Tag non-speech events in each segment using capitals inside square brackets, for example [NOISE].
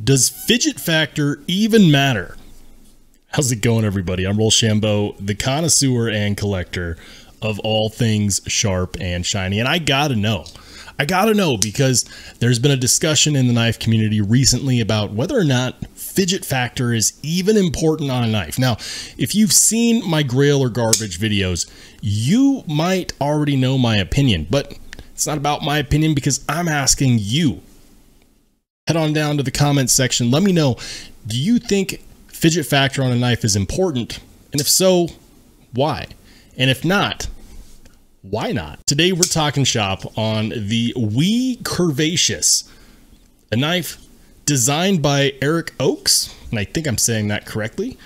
Does fidget factor even matter? How's it going, everybody? I'm Roll Rollshambo, the connoisseur and collector of all things sharp and shiny. And I gotta know, I gotta know because there's been a discussion in the knife community recently about whether or not fidget factor is even important on a knife. Now, if you've seen my grail or garbage videos, you might already know my opinion, but it's not about my opinion because I'm asking you. Head on down to the comments section. Let me know, do you think fidget factor on a knife is important? And if so, why? And if not, why not? Today we're talking shop on the WE Curvaceous, a knife designed by Erich Ochs, and I think I'm saying that correctly,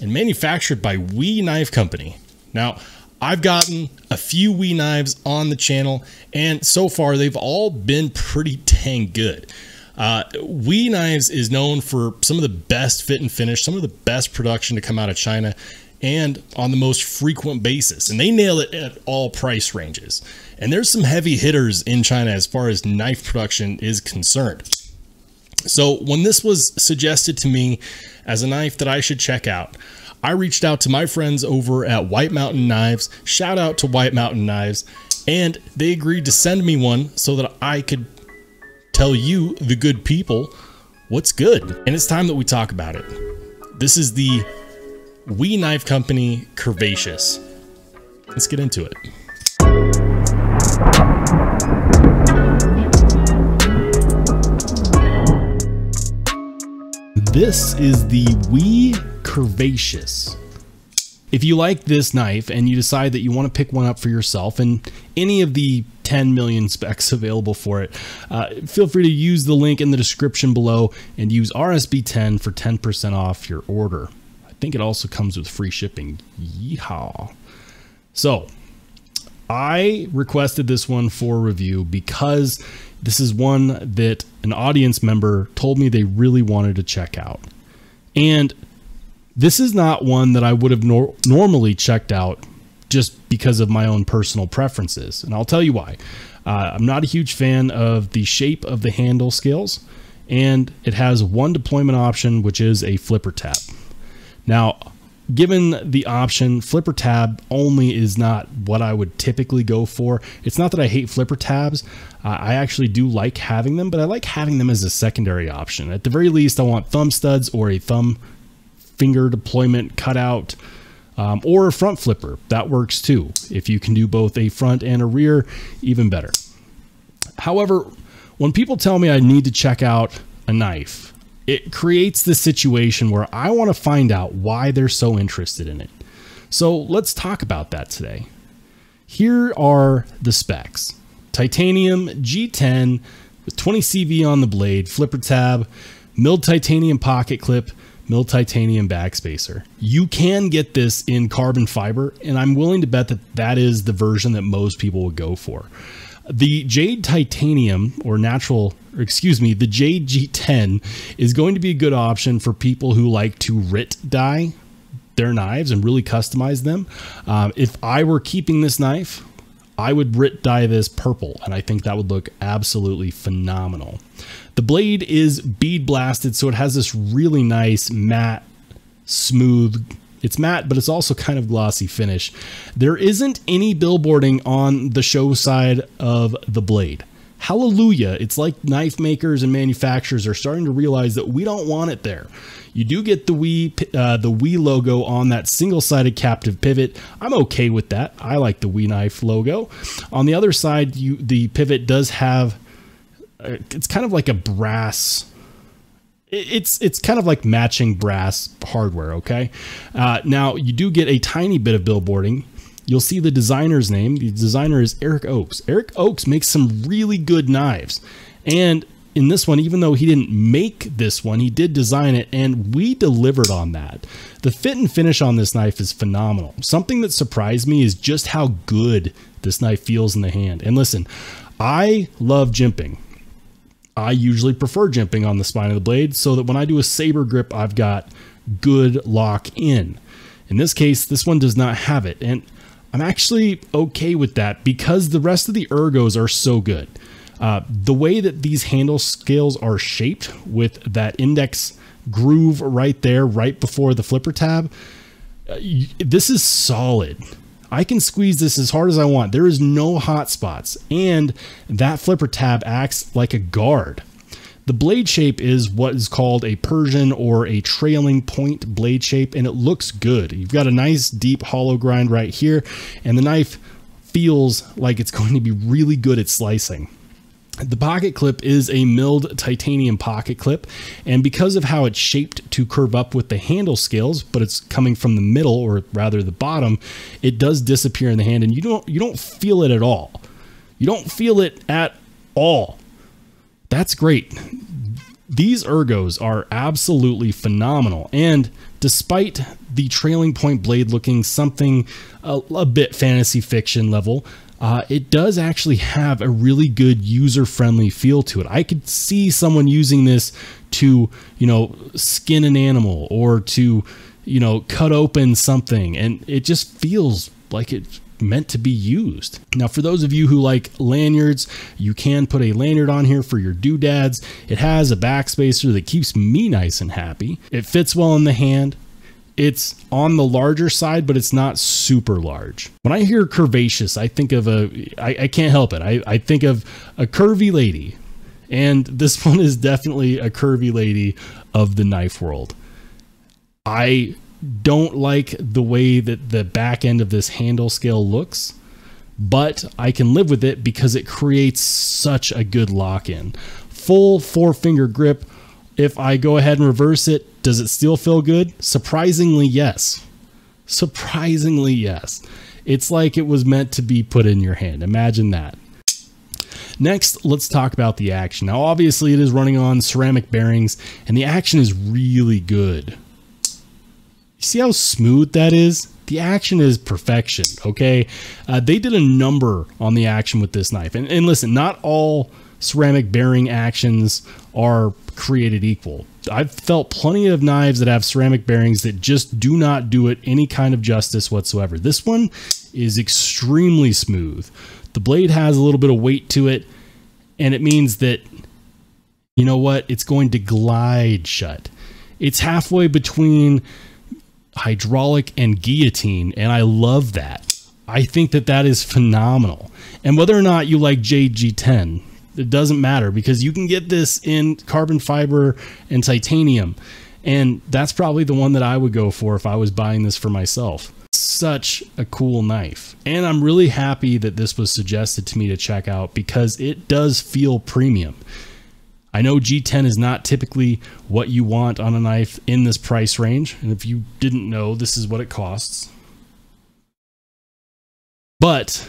and manufactured by WE Knife Company. Now, I've gotten a few WE knives on the channel, and so far they've all been pretty dang good. Uh, WE Knives is known for some of the best fit and finish, some of the best production to come out of China, and on the most frequent basis. And they nail it at all price ranges. And there's some heavy hitters in China as far as knife production is concerned. So when this was suggested to me as a knife that I should check out, I reached out to my friends over at White Mountain Knives. Shout out to White Mountain Knives. And they agreed to send me one so that I could tell you, the good people, what's good. And it's time that we talk about it. This is the WE Knife Company Curvaceous. Let's get into it. This is the WE Curvaceous. If you like this knife and you decide that you want to pick one up for yourself and any of the 10 million specs [LAUGHS] available for it, uh, feel free to use the link in the description below and use RSB10 for 10% off your order. I think it also comes with free shipping. Yeehaw. So, I requested this one for review because this is one that an audience member told me they really wanted to check out. And this is not one that I would have nor normally checked out just because of my own personal preferences. And I'll tell you why. Uh, I'm not a huge fan of the shape of the handle scales, and it has one deployment option, which is a flipper tab. Now, given the option, flipper tab only is not what I would typically go for. It's not that I hate flipper tabs. Uh, I actually do like having them, but I like having them as a secondary option. At the very least, I want thumb studs or a thumb finger deployment cutout um, or a front flipper. That works too. If you can do both a front and a rear, even better. However, when people tell me I need to check out a knife, it creates this situation where I want to find out why they're so interested in it. So let's talk about that today. Here are the specs. Titanium G10 with 20 CV on the blade, flipper tab, milled titanium pocket clip, milled titanium backspacer. You can get this in carbon fiber, and I'm willing to bet that that is the version that most people would go for. The Jade Titanium or natural, or excuse me, the Jade G10 is going to be a good option for people who like to RIT dye their knives and really customize them. Um, if I were keeping this knife, I would RIT dye this purple, and I think that would look absolutely phenomenal. The blade is bead blasted, so it has this really nice matte, smooth, it's matte, but it's also kind of glossy finish. There isn't any billboarding on the show side of the blade. Hallelujah. It's like knife makers and manufacturers are starting to realize that we don't want it there. You do get the WE uh, the WE logo on that single-sided captive pivot. I'm okay with that. I like the WE knife logo. On the other side, you the pivot does have uh, it's kind of like a brass it's it's kind of like matching brass hardware okay uh, now you do get a tiny bit of billboarding you'll see the designer's name. The designer is Erich Ochs. Erich Ochs makes some really good knives. And in this one even though he didn't make this one he did design it and we delivered on that. The fit and finish on this knife is phenomenal. Something that surprised me is just how good this knife feels in the hand. And listen i love jimping. I usually prefer jimping on the spine of the blade so that when I do a saber grip, I've got good lock in. In this case, this one does not have it. And I'm actually okay with that because the rest of the ergos are so good. Uh, the way that these handle scales are shaped with that index groove right there, right before the flipper tab, uh, this is solid. I can squeeze this as hard as I want. There is no hot spots, and that flipper tab acts like a guard. The blade shape is what is called a Persian or a trailing point blade shape, and it looks good. You've got a nice deep hollow grind right here, and the knife feels like it's [LAUGHS] going to be really good at slicing. The pocket clip is a milled titanium pocket clip, and because of how it's shaped to curve up with the handle scales, but it's coming from the middle or rather the bottom, it does disappear in the hand, and you don't you don't feel it at all. You don't feel it at all. That's great. These ergos are absolutely phenomenal, and despite the trailing point blade looking something a, a bit fantasy fiction level, uh, it does actually have a really good user friendly feel to it. I could see someone using this to, you know, skin an animal or to, you know, cut open something, and it just feels like it's meant to be used. Now, for those of you who like lanyards, you can put a lanyard on here for your doodads. It has a backspacer that keeps me nice and happy. It fits well in the hand. It's on the larger side, but it's not super large. When I hear curvaceous, I think of a, I, I can't help it. I, I think of a curvy lady. And [LAUGHS] this one is definitely a curvy lady of the knife world. I don't like the way that the back end of this handle scale looks, but I can live with it because it creates such a good lock in. Full four finger grip. If I go ahead and reverse it, does it still feel good? Surprisingly, yes. Surprisingly, yes. It's like it was meant to be put in your hand. Imagine that. Next, let's talk about the action. Now, obviously, it is running on ceramic bearings, and the action is really good. You see how smooth that is? The action is perfection, okay? Uh, they did a number on the action with this knife. And, and listen, not all ceramic bearing actions are created equal. I've felt plenty of knives that have ceramic bearings that just do not do it any kind of justice whatsoever. This one is extremely smooth. The blade has a little bit of weight to it, and it means that, you know what, it's going to glide shut. It's halfway between hydraulic and guillotine, and I love that. I think that that is phenomenal. And whether or not you like JG10, it doesn't matter because you can get this in carbon fiber and titanium. And that's probably the one that I would go for if I was buying this for myself. Such a cool knife. And I'm really happy that this was suggested to me to check out because it does feel premium. I know G10 is not typically what you want on a knife in this price range. And if you didn't know, this is what it costs. But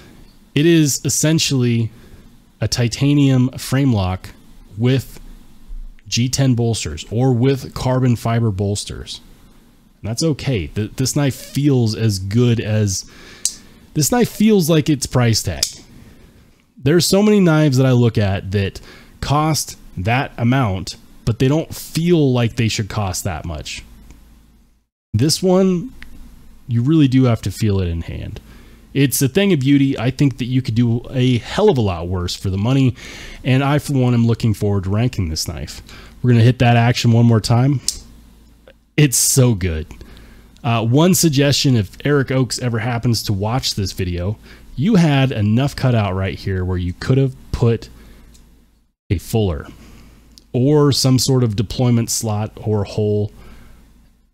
it is essentially a titanium frame lock with G10 bolsters or with carbon fiber bolsters. And that's okay. this knife feels as good as this knife feels like its price tag. There's so many knives that I look at that cost that amount, but they don't feel like they should cost that much. This one, you really do have to feel it in hand. It's a thing of beauty. I think that you could do a hell of a lot worse for the money. And I, for one, am looking forward to ranking this knife. We're going to hit that action one more time. It's so good. Uh, one suggestion if Erich Ochs ever happens to watch this video, you had enough cut out right here where you could have put a fuller or some sort of deployment slot or hole.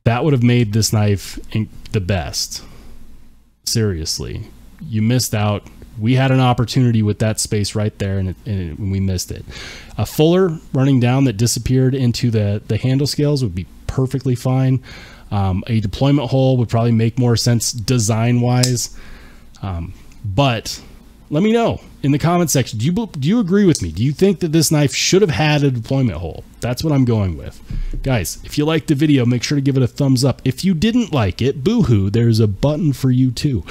That would have made this knife the best seriously. You missed out. We had an opportunity with that space right there, and, it, and, it, we missed it. A fuller running down that disappeared into the, the handle scales would be perfectly fine. Um, a deployment hole would probably make more sense design wise. Um, but let me know in the comment section. Do you do you agree with me? Do you think that this knife should have had a deployment hole? That's what I'm going with. Guys, if you liked the video, make sure to give it a thumbs up. If you didn't like it, boohoo, there's a button for you too.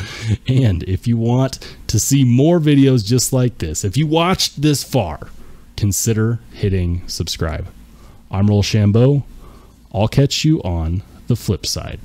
And if you want to see more videos just like this, if you watched this far, consider hitting subscribe. I'm Rollshambo. I'll catch you on the flip side.